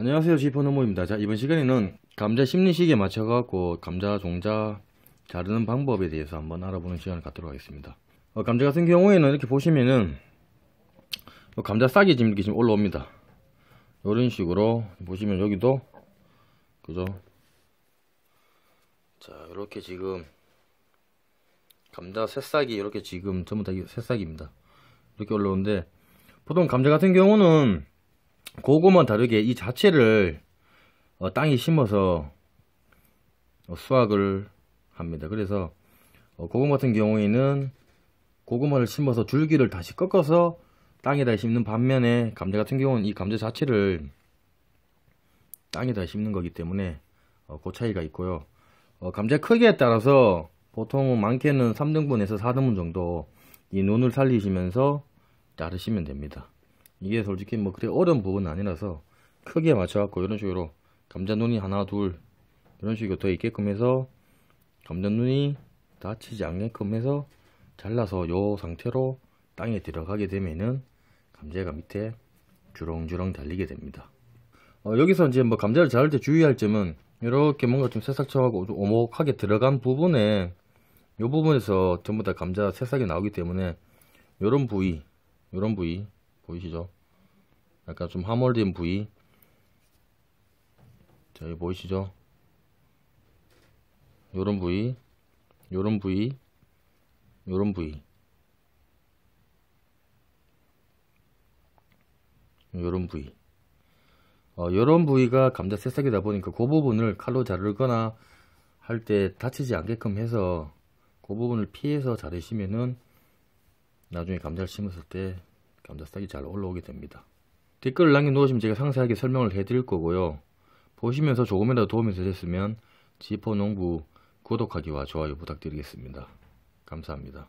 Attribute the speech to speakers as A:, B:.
A: 안녕하세요 지퍼노모입니다. 자 이번 시간에는 감자 시기에 맞춰 갖고 감자 종자 자르는 방법에 대해서 한번 알아보는 시간을 갖도록 하겠습니다. 어, 감자 같은 경우에는 이렇게 보시면은 어, 감자 싹이 지금 이렇게 지금 올라옵니다. 이런 식으로 보시면 여기도 그죠? 자 이렇게 지금 감자 새싹이 이렇게 지금 전부 다 새싹입니다. 이렇게 올라오는데 보통 감자 같은 경우는 고구마 다르게 이 자체를 어, 땅에 심어서 어, 수확을 합니다. 그래서 어, 고구마 같은 경우에는 고구마를 심어서 줄기를 다시 꺾어서 땅에다 심는 반면에 감자 같은 경우는 이 감자 자체를 땅에다 심는 거기 때문에 어, 그 차이가 있고요. 어, 감자 크기에 따라서 보통 많게는 3등분에서 4등분 정도 이 눈을 살리시면서 자르시면 됩니다. 이게 솔직히 뭐 그렇게 어려운 부분은 아니라서 크기에 맞춰갖고 이런 식으로 감자 눈이 하나 둘 이런 식으로 더 있게끔 해서 감자 눈이 다치지 않게끔 해서 잘라서 요 상태로 땅에 들어가게 되면은 감자가 밑에 주렁주렁 달리게 됩니다. 어, 여기서 이제 뭐 감자를 자를 때 주의할 점은 이렇게 뭔가 좀 새싹처하고 좀 오목하게 들어간 부분에 이 부분에서 전부 다 감자 새싹이 나오기 때문에 이런 부위 이런 부위 보이시죠? 약간 좀 함몰된 부위 자 여기 보이시죠? 요런 부위 요런 부위 요런 부위 요런 부위 어, 요런 부위가 감자 새싹이다 보니까 그 부분을 칼로 자르거나 할 때 다치지 않게끔 해서 그 부분을 피해서 자르시면은 나중에 감자를 심었을 때 감자 싹이 잘 올라오게 됩니다. 댓글을 남겨놓으시면 제가 상세하게 설명을 해드릴 거고요. 보시면서 조금이라도 도움이 되셨으면 지포농부 구독하기와 좋아요 부탁드리겠습니다. 감사합니다.